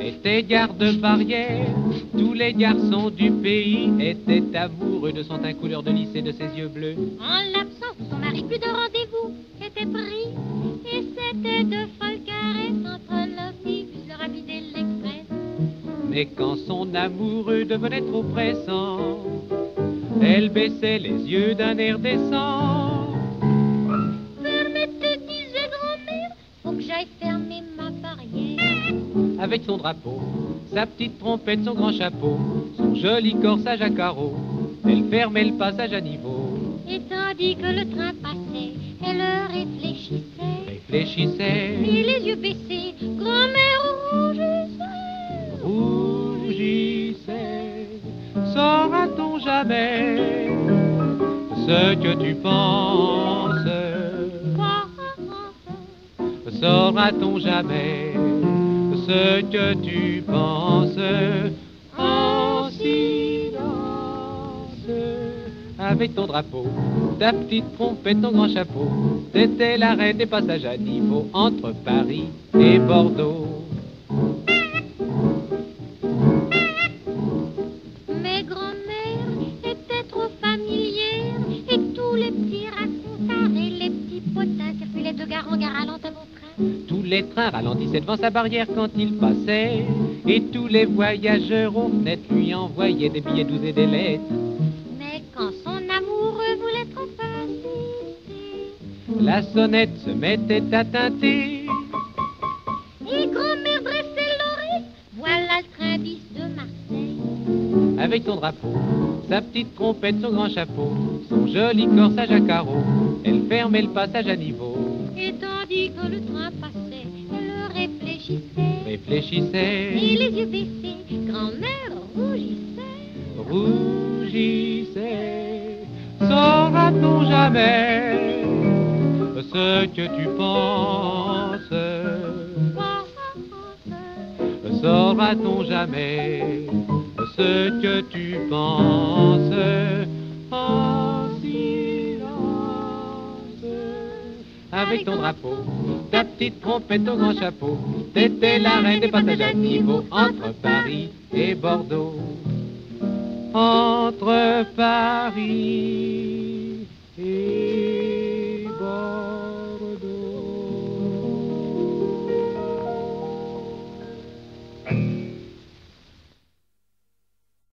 était garde-barrière. Tous les garçons du pays étaient amoureux de son teint couleur de lycée, de ses yeux bleus. En l'absence de son mari, plus de rendez-vous étaient pris. Et c'était de folles caresses entre l'omnibus, le rapide et l'express. Mais quand son amoureux devenait trop pressant, elle baissait les yeux d'un air décent. Avec son drapeau, sa petite trompette, son grand chapeau, son joli corsage à carreaux, elle fermait le passage à niveau. Et tandis que le train passait, elle réfléchissait. Réfléchissait, Et les yeux baissés, grand-mère rougissait. rougissait. Saura-t-on jamais ce que tu penses? Saura-t-on jamais ce que tu penses en silence Avec ton drapeau, ta petite trompette, ton grand chapeau, t'étais la reine des passages à niveau entre Paris et Bordeaux. Les trains ralentissaient devant sa barrière quand il passait, et tous les voyageurs aux fenêtres lui envoyaient des billets doux et des lettres. Mais quand son amoureux voulait trop La sonnette se mettait à tinter. et grand-mère dressait l'oreille, voilà le train bis de Marseille. avec son drapeau, sa petite trompette, son grand chapeau, son joli corsage à carreaux. Elle fermait le passage à niveau, Et tandis que le train passait, réfléchissait. Et les yeux baissés, grand-mère rougissait. rougissait. Saura-t-on jamais ce que tu penses? Saura-t-on jamais ce que tu penses? Avec ton drapeau, ta petite trompette, ton grand chapeau, t'étais la des passages à niveau entre Paris et Bordeaux. Entre Paris